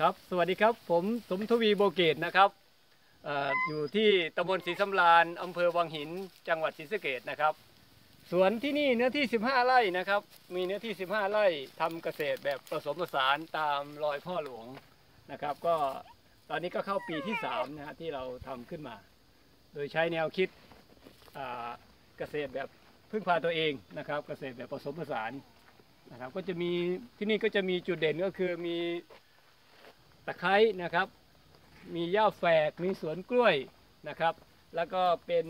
ครับสวัสดีครับผมสมทวีโบเกตนะครับออยู่ที่ตำบลศรีสำราญอำเภอวังหินจังหวัดศรีสะเกดนะครับสวนที่นี่เนื้อที่ 15 ไร่นะครับ มีเนื้อที่ 15 ไร่ทำเกษตรแบบผสมผสานตามรอยพ่อหลวงนะครับ ก็ตอนนี้ก็เข้าปีที่3นะฮะที่เราทำขึ้นมา โดยใช้แนวคิดเกษตรแบบพึ่งพาตัวเองนะครับ เกษตรแบบผสมผสานนะครับ ก็จะมีที่นี่ก็จะมีจุดเด่นก็คือมี ตะไคร้นะครับ มีหญ้าแฝก มีสวนกล้วยนะครับ แล้วก็เป็น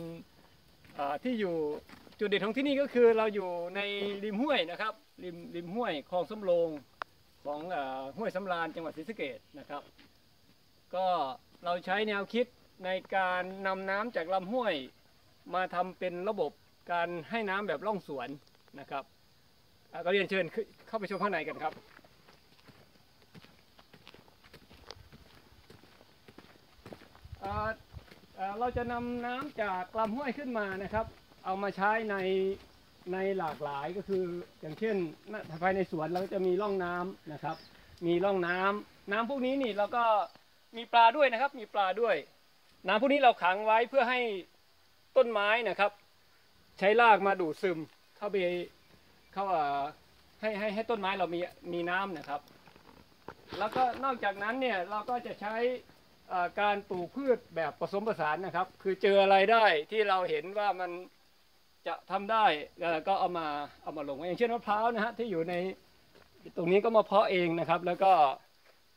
ที่อยู่จุดเด่นของที่นี่ก็คือเราอยู่ในริมห้วยนะครับริมริมห้วยคลองสำโรงของอห้วยสำราญจังหวัดศรีสะเกษนะครับ ก็เราใช้แนวคิดในการนำน้ำจากลำห้วย มาทำเป็นระบบการให้น้ำแบบล่องสวนนะครับก็เรียนเชิญเข้าไปชมข้างในกันครับ เราจะนำน้ำจากลำห้วยขึ้นมานะครับ เอามาใช้ในในหลากหลายก็คือ อย่างเช่นภายในสวนเราจะมีร่องน้ำนะครับ มีร่องน้ำน้ำพวกนี้นี่เราก็มีปลาด้วยนะครับ มีปลาด้วย น้ำพวกนี้เราขังไว้เพื่อให้ต้นไม้นะครับ ใช้รากมาดูดซึมเข้าไปเข้าเอ่อให้ให้ให้ต้นไม้เรามีมีน้ำนะครับ แล้วก็นอกจากนั้นเนี่ยเราก็จะใช้ การปลูกพืชแบบผสมผสานนะครับ คือเจออะไรได้ที่เราเห็นว่ามันจะทำได้ก็เอามาเอามาลงอย่างเช่นมะพร้าวนะฮะที่อยู่ในตรงนี้ก็มาเพาะเองนะครับ แล้วก็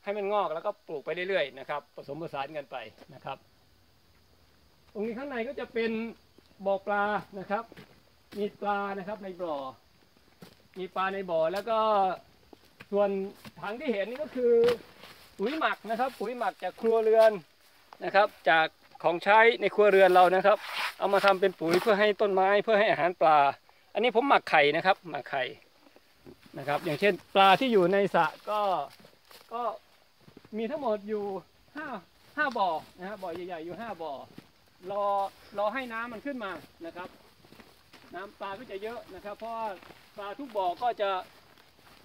ให้มันงอกแล้วก็ปลูกไปเรื่อยๆนะครับ ผสมผสานกันไปนะครับ ตรงนี้ข้างในก็จะเป็นบ่อปลานะครับ มีปลานะครับในบ่อ มีปลาในบ่อแล้วก็ส่วนถังที่เห็นนี่ก็คือ ปุ๋ยหมักนะครับ ปุ๋ยหมักจากครัวเรือนนะครับ จากของใช้ในครัวเรือนเรานะครับ เอามาทำเป็นปุ๋ยเพื่อให้ต้นไม้เพื่อให้อาหารปลา อันนี้ผมหมักไข่นะครับหมักไข่นะครับ อย่างเช่นปลาที่อยู่ในสระก็ก็มีทั้งหมดอยู่ห้าห้าบ่อนะฮะบ่อใหญ่ๆอยู่ห้าบ่อรอรอให้น้ำมันขึ้นมานะครับ น้ำปลาก็จะเยอะนะครับ เพราะปลาทุกบ่อก็จะ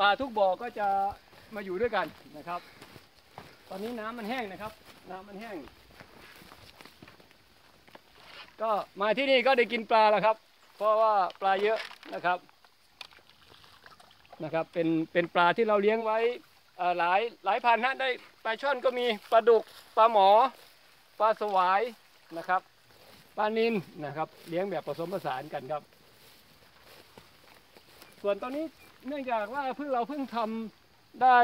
ปลาทุกบ่อก็จะมาอยู่ด้วยกันนะครับ ตอนนี้น้ำมันแห้งนะครับ น้ำมันแห้ง ก็มาที่นี่ก็ได้กินปลาแล้วครับ เพราะว่าปลาเยอะนะครับนะครับ เป็นเป็นปลาที่เราเลี้ยงไว้อ่อหลายหลายพันนะได้ปลาช่อนก็มีปลาดุกปลาหมอปลาสวายนะครับปลานินนะครับ เลี้ยงแบบผสมผสานกันครับ ส่วนตอนนี้เนื่องจากว่าเพิ่งเราเพิ่งทำได้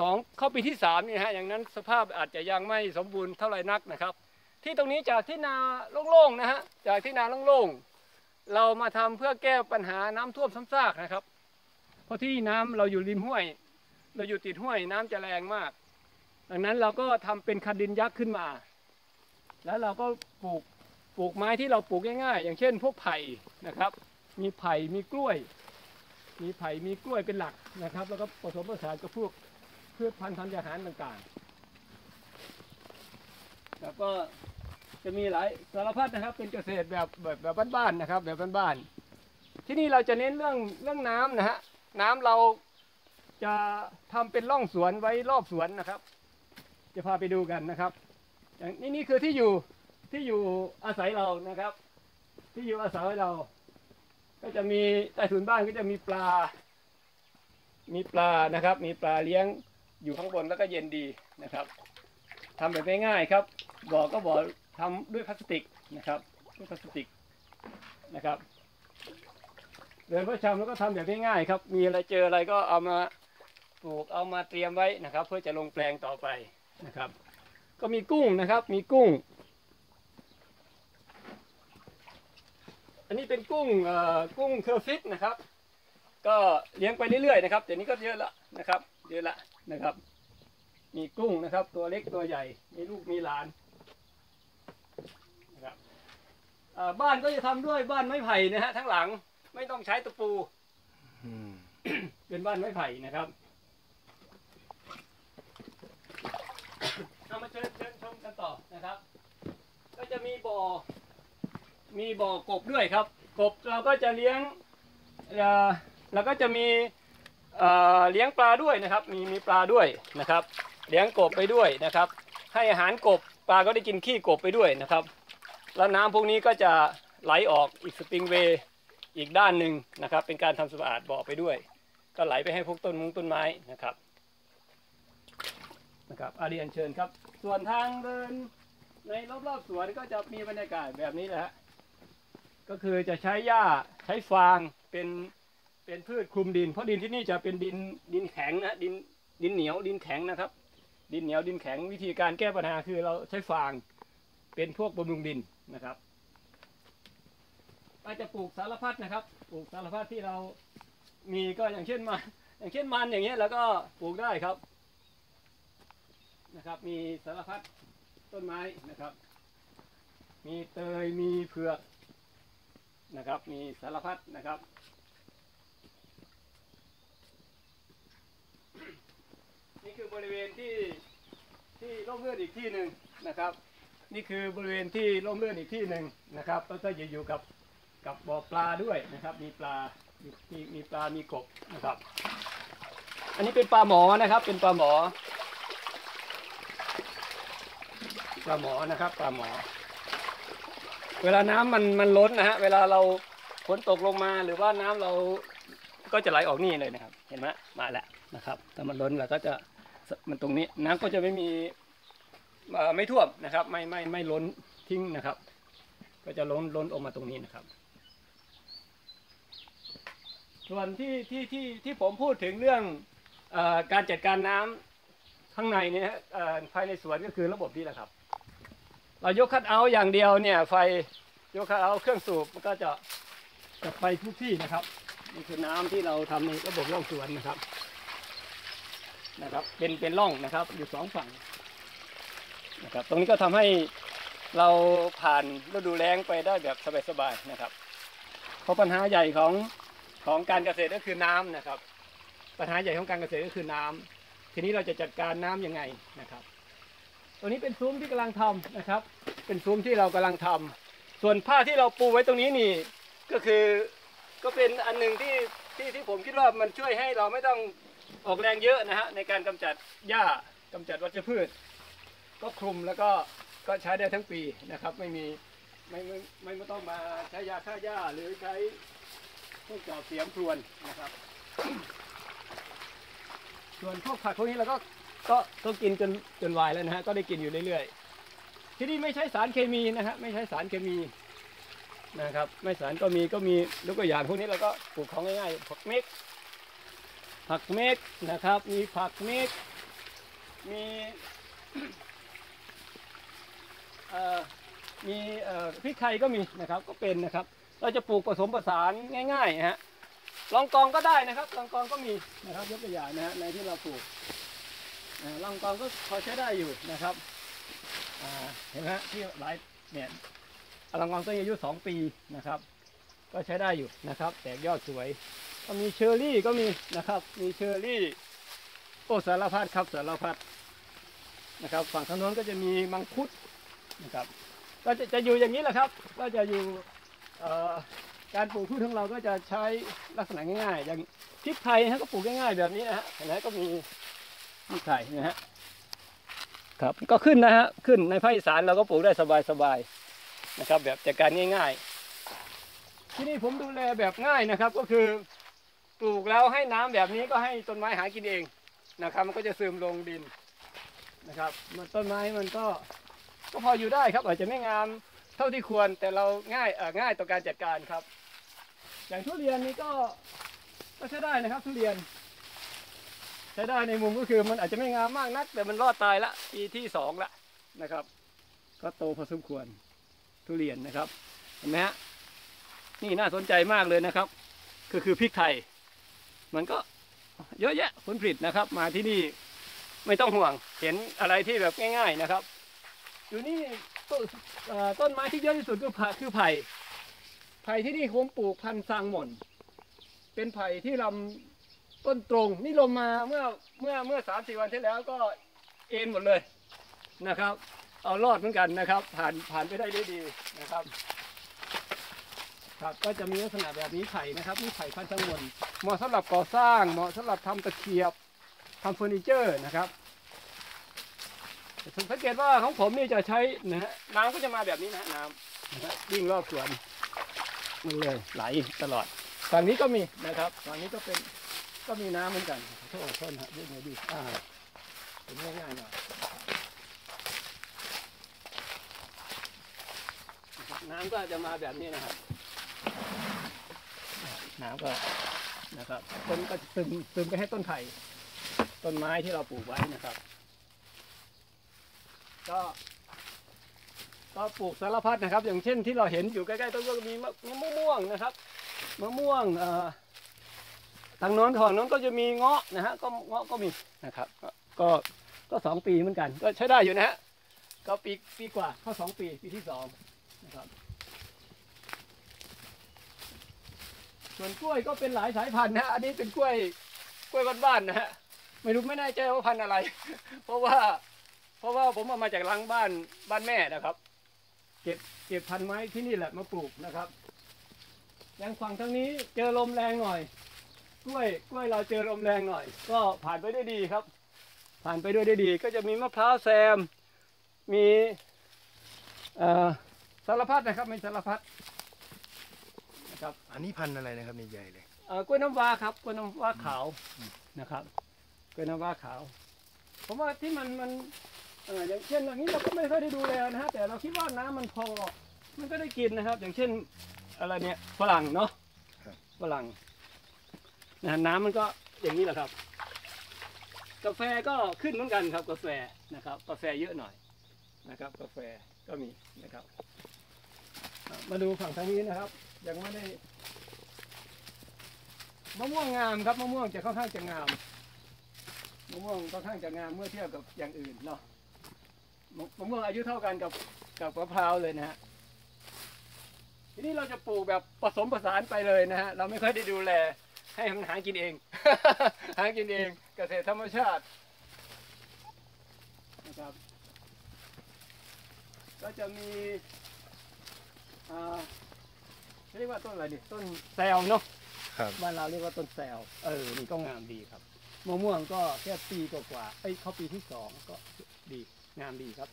สองเข้าปีที่สามนี่ฮะอย่างนั้นสภาพอาจจะยังไม่สมบูรณ์เท่าไรนักนะครับ ที่ตรงนี้จากที่นาโล่งๆนะฮะจากที่นาโล่งๆเรามาทำเพื่อแก้ปัญหาน้ำท่วมซ้ำซากนะครับ เพราะที่น้ำเราอยู่ริมห้วย เราอยู่ติดห้วยน้ำจะแรงมาก ดังนั้นเราก็ทำเป็นคันดินยักษ์ขึ้นมา แล้วเราก็ปลูกปลูกไม้ที่เราปลูกง่ายๆ อย่างเช่น พวกไผ่นะครับ มีไผ่มีกล้วย มีไผ่มีกล้วยเป็นหลักนะครับ แล้วก็ผสมผสานกับพวก พืชพันธุ์ธัญญาหารต่างๆ แล้วก็จะมีหลายสารพัดนะครับ เป็นเกษตรแบบแบบแบบบ้านๆนะครับ แบบบ้านๆที่นี่เราจะเน้นเรื่องเรื่องน้ำนะฮะน้ำเราจะทำเป็นร่องสวนไว้รอบสวนนะครับ จะพาไปดูกันนะครับ อย่างนี้นี่คือที่อยู่ที่อยู่อาศัยเรานะครับ ที่อยู่อาศัยเรา ก็จะมีใต้ถุนบ้านก็จะมีปลา มีปลานะครับ มีปลาเลี้ยง อยู่ข้างบนแล้วก็เย็นดีนะครับทำแบบง่ายๆครับบ่อก็บ่อทำด้วยพลาสติกนะครับด้วยพลาสติกนะครับเดินพระชำแล้วก็ทำแบบง่ายๆครับ มีอะไรเจออะไรก็เอามาปลูกเอามาเตรียมไว้นะครับ เพื่อจะลงแปลงต่อไปนะครับ ก็มีกุ้งนะครับ มีกุ้ง อันนี้เป็นกุ้งเอ่อกุ้ง crayfish นะครับ ก็เลี้ยงไปเรื่อยๆนะครับเดี๋ยวนี้ก็เยอะละนะครับ เยอะละ นะครับ มีกุ้งนะครับ ตัวเล็กตัวใหญ่ มีลูกมีหลานนะครับบ้านก็จะทำด้วยบ้านไม้ไผ่นะฮะทั้งหลังไม่ต้องใช้ตะปูเป็นบ้านไม้ไผ่นะครับเอามาเชิญเชิญชมกันต่อนะครับ ก็จะมีบ่อ มีบ่อกบด้วยครับ กบเราก็จะเลี้ยงเอ่อแล้วก็จะมี เลี้ยงปลาด้วยนะครับ มีมีปลาด้วยนะครับ เลี้ยงกบไปด้วยนะครับ ให้อาหารกบปลาก็ได้กินขี้กบไปด้วยนะครับ แล้วน้ำพวกนี้ก็จะไหลออกอีกสปริงเวย์อีกด้านหนึ่งนะครับ เป็นการทำสะอาดบ่อไปด้วย ก็ไหลไปให้พวกต้นมุงต้นไม้นะครับนะครับอาเรียนเชิญครับ ส่วนทางเดินในรอบๆสวนก็จะมีบรรยากาศแบบนี้แหละฮะก็คือจะใช้หญ้าใช้ฟางเป็น เป็นพืชคลุมดิน เพราะดินที่นี่จะเป็นดินดินแข็งนะดินดินเหนียวดินแข็งนะครับ ดินเหนียวดินแข็งวิธีการแก้ปัญหาคือเราใช้ฟางเป็นพวกบำรุงดินนะครับก็จะปลูกสารพัดนะครับ ปลูกสารพัดที่เรามีก็อย่างเช่นมันอย่างเช่นมันอย่างเงี้ยแล้วก็ปลูกได้ครับนะครับ มีสารพัดต้นไม้นะครับ มีเตยมีเผือกนะครับ มีสารพัดนะครับ นี่คือบริเวณที่ที่ร่มรื่นอีกที่หนึ่งนะครับ นี่คือบริเวณที่ร่มรื่นอีกที่หนึ่งนะครับแล้วก็จะอยู่กับกับบ่อปลาด้วยนะครับ มีปลามีมีปลา มีกบนะครับ อันนี้เป็นปลาหมอนะครับ เป็นปลาหมอ ปลาหมอนะครับ ปลาหมอ เวลาน้ำมันมันล้นนะฮะ เวลาเราฝนตกลงมาหรือว่าน้ำเราก็จะไหลออกนี่เลยนะครับ เห็นไหมมาแล้ว นะครับถ้ามันล้นเราก็จะมันตรงนี้น้ำก็จะไม่มีไม่ท่วมนะครับ ไม่ไม่ไม่ล้นทิ้งนะครับ ก็จะล้นล้นออกมาตรงนี้นะครับ ส่วนที่ที่ที่ที่ผมพูดถึงเรื่องอการจัดการน้ำข้างในเนี่ยภายในสวนก็คือระบบนี้แหละครับ เรายกคัดเอาอย่างเดียวเนี่ยไฟยกคัดเอาเครื่องสูบมันก็จะจะไปทุกที่นะครับนี่คือน้ำที่เราทำในระบบร่องสวนนะครับ นะครับ เป็นเป็นร่องนะครับอยู่สองฝั่งนะครับ ตรงนี้ก็ทำให้เราผ่านฤดูแล้งไปได้แบบสบายๆนะครับ เพราะปัญหาใหญ่ของของการเกษตรก็คือน้ำนะครับ ปัญหาใหญ่ของการเกษตรก็คือน้ำทีนี้เราจะจัดการน้ำยังไงนะครับ ตัวนี้เป็นซุ้มที่กำลังทำนะครับ เป็นซุ้มที่เรากำลังทำส่วนผ้าที่เราปูไว้ตรงนี้นี่ก็คือก็เป็นอันหนึ่งที่ที่ที่ผมคิดว่ามันช่วยให้เราไม่ต้อง ออกแรงเยอะนะฮะในการกำจัดหญ้ากำจัดวัชพืช ก็คลุมแล้วก็ก็ใช้ได้ทั้งปีนะครับ ไม่มีไม่ไม่ไม่ต้องมาใช้ยาฆ่าหญ้าหรือใช้พวกจอบเสียมพรวนนะครับ ส่วนพวกผักพวกนี้เราก็ก็ก็กินจนจนวายแล้วนะฮะก็ได้กินอยู่เรื่อยๆ ที่นี่ไม่ใช้สารเคมีนะฮะไม่ใช้สารเคมีนะครับ ไม่สารก็มีก็มียกตัวอย่างพวกนี้เราก็ปลูกของง่ายๆผักเม็ก ผักเม็กนะครับ มีผักเม็กมีมีพริกไทยก็มีนะครับก็เป็นนะครับ เราจะปลูกผสมผสานง่ายๆนะฮะลองกองก็ได้นะครับลองกองก็มีนะครับยกตัวอย่างนะฮะในที่เราปลูกลองกองก็พอใช้ได้อยู่นะครับเห็นไหมฮะที่หลายเนี่ยลองกองต้นอายุสองปีนะครับ ก็ใช้ได้อยู่นะครับ แตกยอดสวย ก็มีเชอร์รี่ก็มีนะครับ มีเชอร์รี่ โอ้สารพัดครับสารพัดนะครับ ฝั่งทางโน้นก็จะมีมังคุดนะครับ ก็จะจะอยู่อย่างนี้แหละครับ ก็จะอยู่การปลูกพืชของเราก็จะใช้ลักษณะง่ายๆ อย่างพริกไทยนะฮะก็ปลูกง่ายๆแบบนี้นะฮะเห็นไหมก็มีพริกไทยนะฮะครับก็ขึ้นนะฮะขึ้นในภาคอีสานเราก็ปลูกได้สบายๆนะครับ แบบจัดการง่าย ๆ ที่นี่ผมดูแลแบบง่ายนะครับก็คือ ปลูกแล้วให้น้ำแบบนี้ก็ให้ต้นไม้หากินเองนะครับ มันก็จะซึมลงดินนะครับ มันต้นไม้มันก็ก็พออยู่ได้ครับ อาจจะไม่งามเท่าที่ควรแต่เราง่ายเออง่ายต่อการจัดการครับ อย่างทุเรียนนี่ก็ก็ใช้ได้นะครับทุเรียน ใช้ได้ในมุมก็คือมันอาจจะไม่งามมากนัก แต่มันรอดตายละปีที่สองละนะครับ ก็โตพอสมควรทุเรียนนะครับเห็นไหมฮะนี่น่าสนใจมากเลยนะครับ ก็คือพริกไทย มันก็เยอะแยะผลผลิตนะครับ มาที่นี่ไม่ต้องห่วง เห็นอะไรที่แบบง่าย ๆนะครับ อยู่นี่ต้นต้นไม้ที่เยอะที่สุดคือคือไผ่ไผ่ที่นี่ผมปลูกพันธุ์ซางหม่นเป็นไผ่ที่ลำต้นตรง นี่ลมมาเมื่อเมื่อเมื่อสามสี่วันที่แล้วก็เอ็นหมดเลยนะครับ เอารอดเหมือนกันนะครับ ผ่านผ่านไปได้ด้วยดีนะครับ ครับก็จะมีลักษณะแบบนี้ไผ่นะครับนี่ไผ่พันธุ์สงวนเหมาะสำหรับก่อสร้างเหมาะสำหรับทำตะเกียบทำเฟอร์นิเจอร์นะครับสังเกตว่าของผมนี่จะใช้นะฮะน้ำก็จะมาแบบนี้นะน้ำนะฮะวิ่งรอบสวนมันเลยไหลตลอดฝั่งนี้ก็มีนะครับฝั่งนี้ก็เป็นก็มีน้ำเหมือนกันขอโทษขอโทษนะฮะวิ่งมาดีอ่าเป็นง่ายๆหน่อยน้ำก็จะมาแบบนี้นะครับ น้ำก็นะครับต้นก็ซึมซึมไปให้ต้นไผ่ต้นไม้ที่เราปลูกไว้นะครับ ก็ก็ปลูกสารพัดนะครับ อย่างเช่นที่เราเห็นอยู่ใกล้ๆต้นก็มีมะมะม่วงนะครับมะม่วงเอ่อทางโน้นของโน้นก็จะมีเงาะนะฮะก็เงาะก็มีนะครับ ก็ก็ก็สองปีเหมือนกัน ก็ใช้ได้อยู่นะฮะก็ปีปีกว่าเข้าสองปีปีที่สองนะครับ ส่วนกล้วยก็เป็นหลายสายพันธุ์นะฮะอันนี้เป็นกล้วยกล้วยบ้านๆนะฮะไม่รู้ไม่แน่ใจว่าพันธุ์อะไร เพราะว่า เพราะว่าผมเอามาจากหลังบ้านบ้านแม่นะครับ เก็บเก็บพันธุ์ไม้ที่นี่แหละมาปลูกนะครับย่างฝั่งทางนี้เจอลมแรงหน่อย กล้วยกล้วยเราเจอลมแรงหน่อย ก็ผ่านไปด้วยดีครับ ผ่านไปด้วยได้ดี ก็จะมีมะพร้าวแซม มีสารพัดนะครับเป็นสารพัด ครับอันนี้พันธุ์อะไรนะครับนี่ใหญ่เลย เอ่อกล้วยน้ำว้าครับกล้วยน้ำว้าขาวนะครับกล้วยน้ำว้าขาวผมว่าที่มันมันเอ่ออย่างเช่นอย่างนี้เราก็ไม่ค่อยได้ดูแลนะฮะแต่เราคิดว่าน้ำมันพอ มันก็ได้กินนะครับ อย่างเช่นอะไรเนี่ยฝรั่งเนาะฝรั่งนะฮะน้ำมันก็อย่างนี้แหละครับ กาแฟก็ขึ้นเหมือนกันครับ กาแฟนะครับ กาแฟเยอะหน่อยนะครับ กาแฟก็มีนะครับอะ มาดูฝั่งทางนี้นะครับ ยังไม่ได้มะม่วงงามครับมะม่วงจะค่อนข้างจะงามมะม่วงค่อนข้างจะงามเมื่อเทียบกับอย่างอื่นเนาะมะมะม่วงอายุเท่ากันกับกับมะพร้าวเลยนะฮะทีนี้เราจะปลูกแบบผสมผสานไปเลยนะฮะเราไม่ค่อยได้ดูแลให้มันหากินเอง หากินเองเกษตรธรรมชาตินะครับ ก็จะมี อ่าเรียกว่าต้นอะไรดิต้นแซวเนาะครับ บ้านเราเรียกว่าต้นแซวเออนี่ก็งามดีครับมะม่วงก็แค่ปีกว่าๆเอ้ยเขาปีที่สองก็ดีงามดีครับ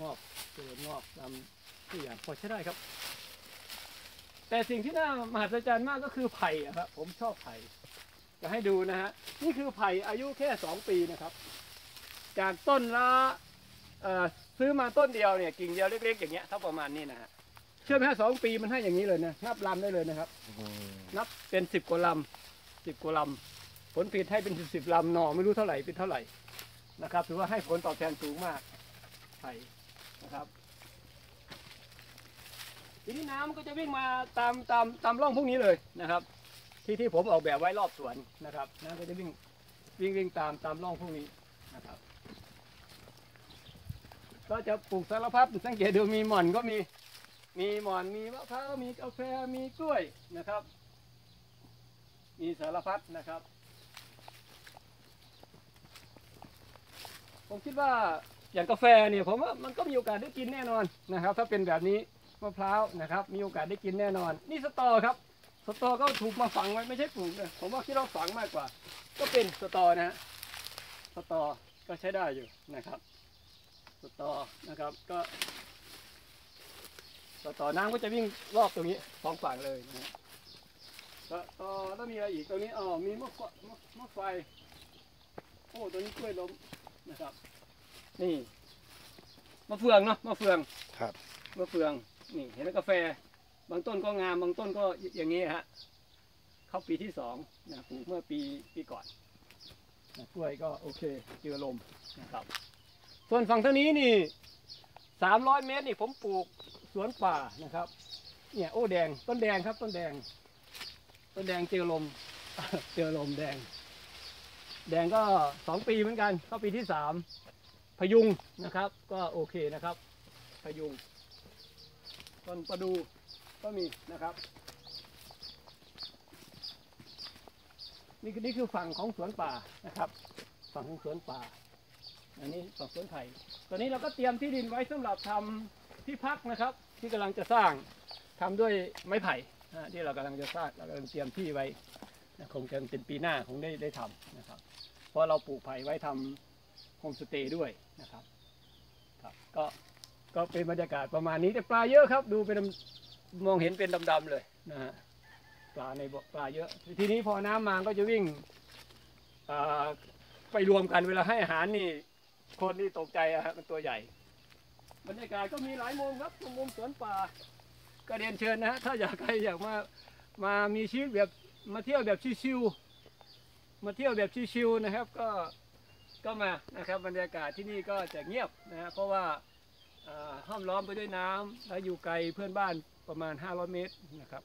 งอกเจริญงอกตามทุกอย่างพอใช้ได้ครับ แต่สิ่งที่น่ามหัศจรรย์มากก็คือไผ่อะครับผมชอบไผ่จะให้ดูนะฮะนี่คือไผ่อายุแค่สองปีนะครับ จากต้นละเอ่อซื้อมาต้นเดียวเนี่ยกิ่งเดียวเล็กๆอย่างเงี้ยเท่าประมาณนี้นะฮะเชื่อไหมฮะสองปีมันให้อย่างนี้เลยนะนับลำได้เลยนะครับ นับเป็นสิบกว่าลำสิบกว่าลำผลผลิตให้เป็นสิบสิบลำหน่อไม่รู้เท่าไหร่เป็นเท่าไหร่นะครับถือว่าให้ผลตอบแทนสูงมากไผ่นะครับทีนี้น้ำก็จะวิ่งมาตามตามตามร่องพวกนี้เลยนะครับ ที่ที่ผมออกแบบไว้รอบสวนนะครับน้ำก็จะวิ่งวิ่งวิ่งตามตามร่องพวกนี้นะครับ ก็จะปลูกสารพัดสังเกตดูมีหม่อนก็มี มีหมอนมีมะพร้าวมีกาแฟมีกล้วยนะครับ มีสารพัดนะครับ ผมคิดว่าอย่างกาแฟเนี่ยผมว่ามันก็มีโอกาสได้กินแน่นอนนะครับ ถ้าเป็นแบบนี้มะพร้าวนะครับ มีโอกาสได้กินแน่นอน นี่สตอครับสตอก็ถูกมาฝังไว้ไม่ใช่ปลูกนะผมว่าคิดว่าฝังมากกว่า ก็เป็นสตอนะฮะสตอก็ใช้ได้อยู่นะครับ สตอนะครับก็ ต่อต่อน้ำก็จะวิ่งรอบตรงนี้สองฝั่งเลยนะฮะก็ต่อแล้วมีอะไรอีกตรงนี้อ๋อมีมะกวมะมะไฟ โอ้ตัวนี้กล้วยล้มนะครับ นี่มะเฟืองเนาะมะเฟืองครับมะเฟืองนี่เห็นไหมกาแฟ บางต้นก็งามบางต้นก็อย่างนี้ฮะเข้าปีที่สองนะปลูกเมื่อปีปีก่อนนะกล้วยก็โอเคเจอลมนะครับ ส่วนฝั่งทางนี้นี่สามร้อยเมตรนี่ผมปลูก สวนป่านะครับ เนี่ยโอ้แดงต้นแดงครับ ต้นแดง ต้นแดงเจอลม เจอลมแดง แดงก็สองปีเหมือนกันเข้าปีที่สามพยุงนะครับ ก็โอเคนะครับ พยุงต้นประดูก็มีนะครับ นี่คือนี่คือฝั่งของสวนป่านะครับ ฝั่งของสวนป่า อันนี้ฝั่งสวนไผ่ตอนนี้เราก็เตรียมที่ดินไว้สำหรับทำ ที่พักนะครับที่กำลังจะสร้างทำด้วยไม้ไผ่ที่เรากำลังจะสร้างเรากำลังเตรียมที่ไว้คงจะเป็นปีหน้าคงได้ได้ทำนะครับ เพราะเราปลูกไผ่ไว้ทำโฮมสเตย์ด้วยนะครับครับก็ก็เป็นบรรยากาศประมาณนี้แต่ปลาเยอะครับ ดูเป็นมองเห็นเป็นดำๆเลยนะฮะปลาในบ่ปลาเยอะ ทีนี้พอน้ำมาก็จะวิ่งอ่าไปรวมกันเวลาให้อาหารนี่ คนนี่ตกใจอะฮะมันตัวใหญ่ บรรยากาศก็มีหลายมุมครับมุมสวนป่าก็เรียนเชิญนะฮะถ้าอยากใครอยากมามามีชีวิตแบบมาเที่ยวแบบชิวๆมาเที่ยวแบบชิวๆนะครับก็ก็มานะครับบรรยากาศที่นี่ก็จะเงียบนะฮะเพราะว่าอ่าห้อมล้อมไปด้วยน้ำและอยู่ไกลเพื่อนบ้านประมาณ 500 เมตรนะครับ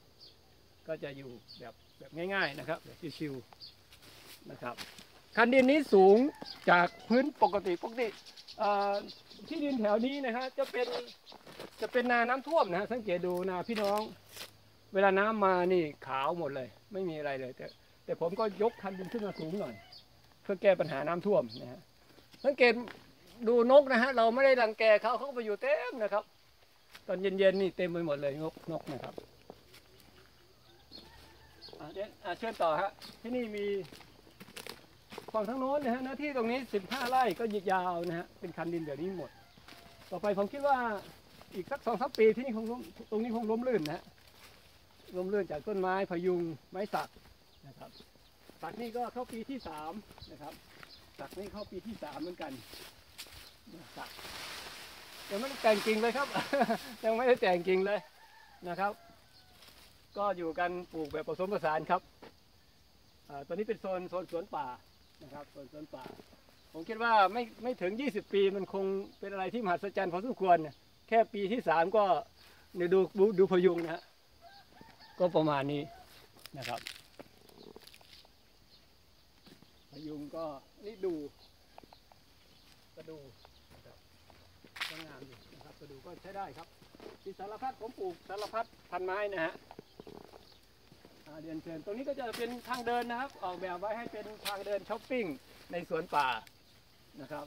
ก็จะอยู่แบบแบบง่าย ๆนะครับแบบชิวๆนะครับ คันดินนี้สูงจากพื้นปกติปกติที่ดินแถวนี้นะฮะจะเป็นจะเป็นนาน้ำท่วมนะฮะสังเกตดูนาพี่น้อง เวลาน้ำมานี่ขาวหมดเลย ไม่มีอะไรเลย แต่แต่ผมก็ยกคันดินขึ้นมาสูงหน่อย เพื่อแก้ปัญหาน้ำท่วมนะฮะสังเกตดูนกนะฮะเราไม่ได้รังแกเขาเขาไปอยู่เต็มนะครับ ตอนเย็นๆนี่เต็มไปหมดเลยนกนกนะครับเดี๋ยวเชิญต่อฮะที่นี่มี ฝั่งทั้งโน้นนะฮะหน้าที่ตรงนี้ 15 ไร่ก็ยาวนะฮะเป็นคันดินแบบนี้หมด ต่อไปผมคิดว่าอีกสักสองสามปีที่นี่คงล้มตรงนี้คงล้มลื่นนะฮะล้มลื่นจากต้นไม้พยุงไม้สักนะครับสักนี่ก็เข้าปีที่สามนะครับสักนี่เข้าปีที่สามเหมือนกันสักยังไม่ได้แต่งกิ่งเลยครับ ยังไม่ได้แต่งกิ่งเลยนะครับ ก็อยู่กันปลูกแบบผสมผสานครับอ่าตัวนี้เป็นโซนโซนสวนป่า นะครับโซนสวนป่า ผมคิดว่าไม่ไม่ถึง 20 ปีมันคงเป็นอะไรที่มหัศจรรย์พอสมควรเนี่ยแค่ปีที่สามก็เนี่ยดูดูดูพยุงนะฮะก็ประมาณนี้นะครับ พยุงก็นี่ดูกระดูนะครับก็งามอยู่นะครับกระดูก็ใช้ได้ครับมีสารพัดผมปลูกสารพัดพันไม้นะฮะ เรียนเชิญตรงนี้ก็จะเป็นทางเดินนะครับ ออกแบบไว้ให้เป็นทางเดินช้อปปิ้งในสวนป่านะครับ